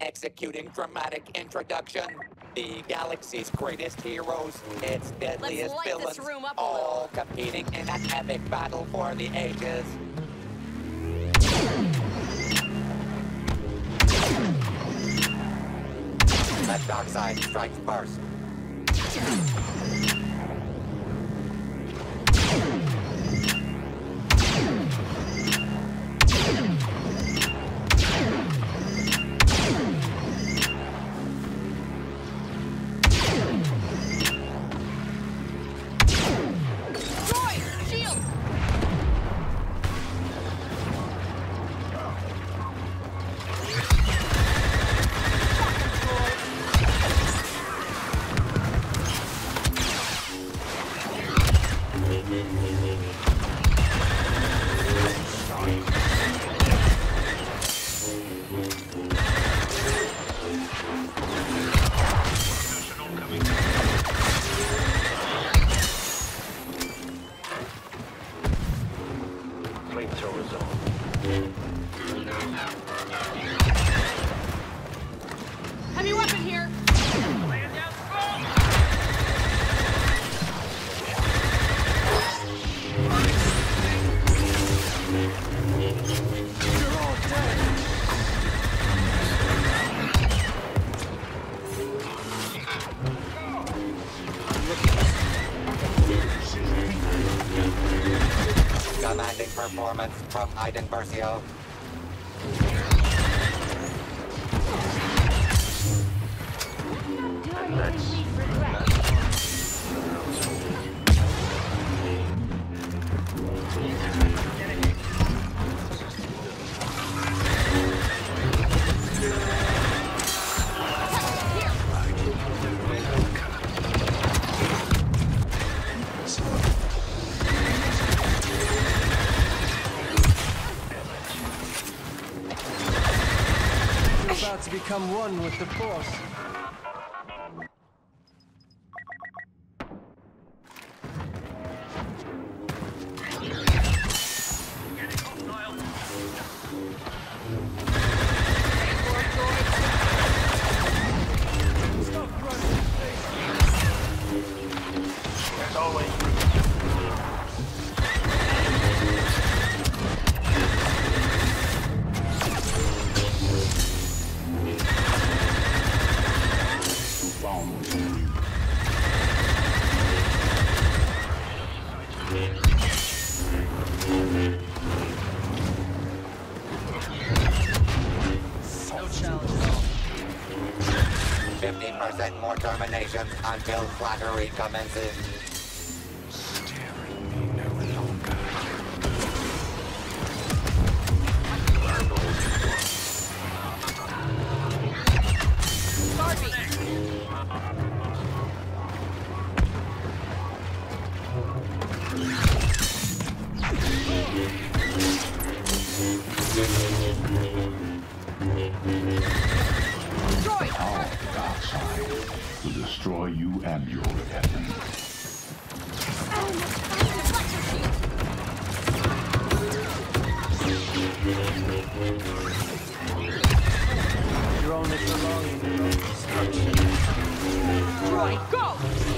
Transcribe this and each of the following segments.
Executing dramatic introduction. The galaxy's greatest heroes, its deadliest villains, all competing in an epic battle for the ages. The dark side strikes first. Performance from Iden Versio. And that's You're one with the Force. More until flattery commences. Guard me! Droid! dark side will destroy you and your weapon. Deflector shield! You're only prolonging destruction. Droid, go!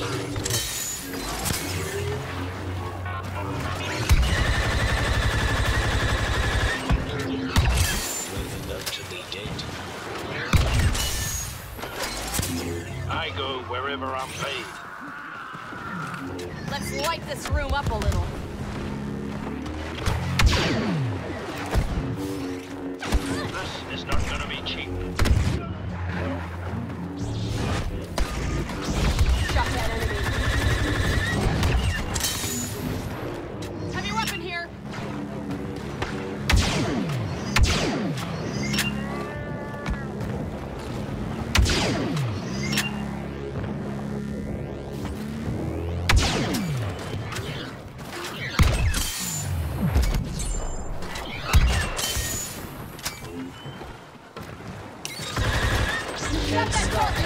Wherever I'm paid. Let's light this room up a little. Shot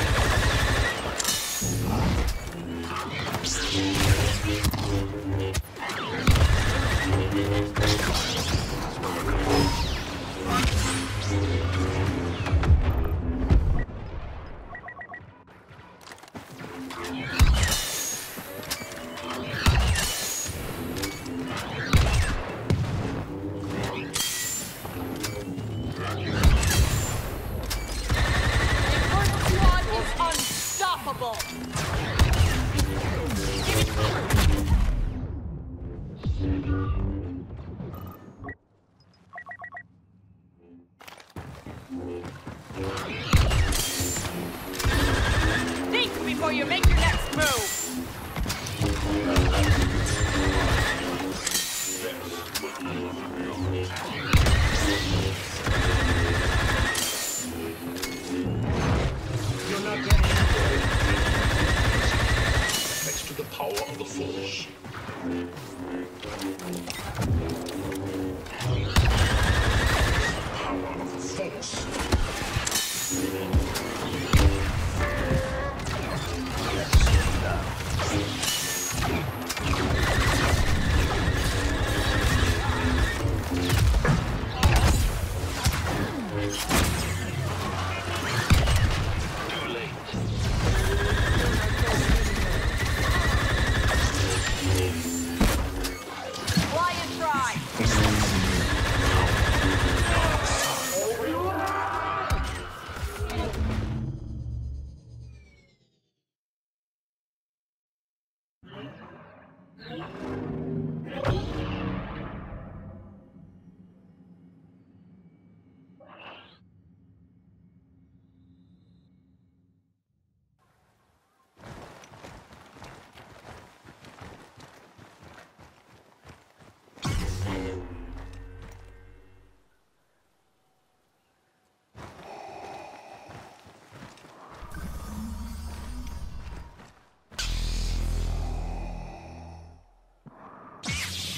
that target! unstoppable. Think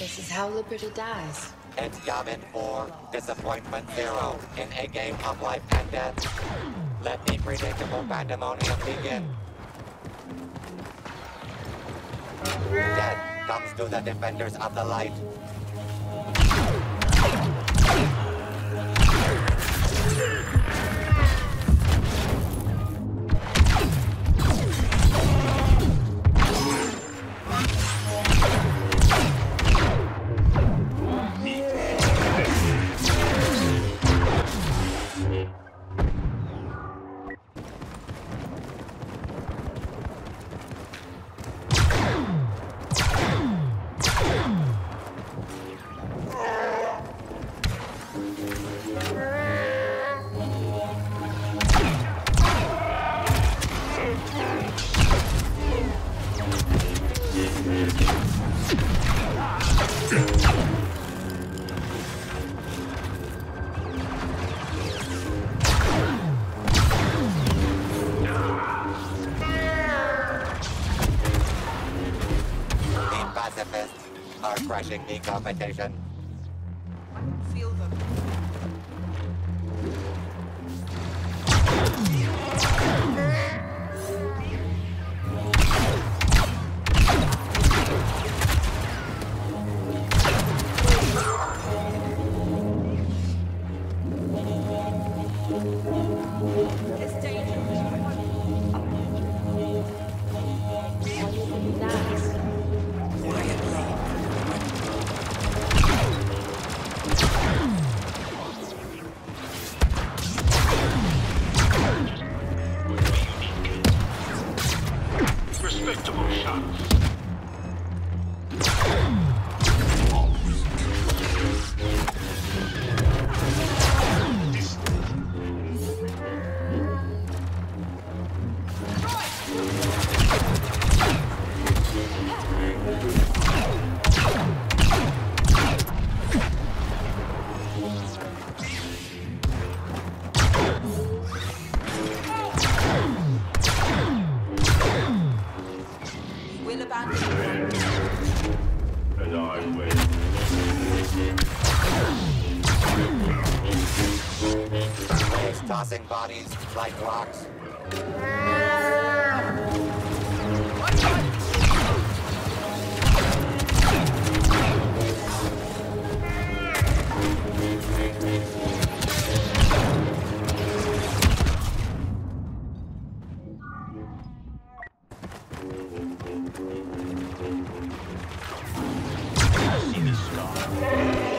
This is how Liberty dies. It's Yavin 4, Disappointment 0, in a game of life and death. Let the predictable pandemonium begin. Death comes to the defenders of the light. Are crushing the shots. And I win. Tossing bodies like rocks. See the sky.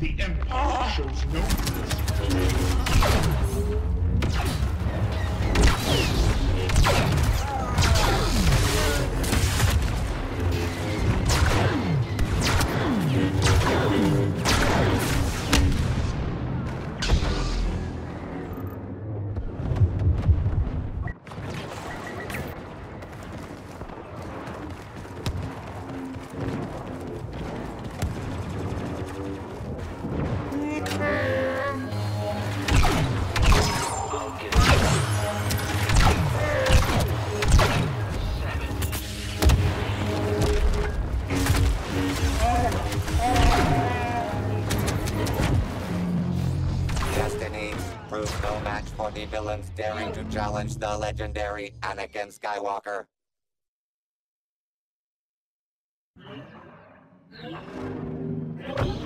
The Empire shows no mercy. villains daring to challenge the legendary Anakin Skywalker. Mm-hmm.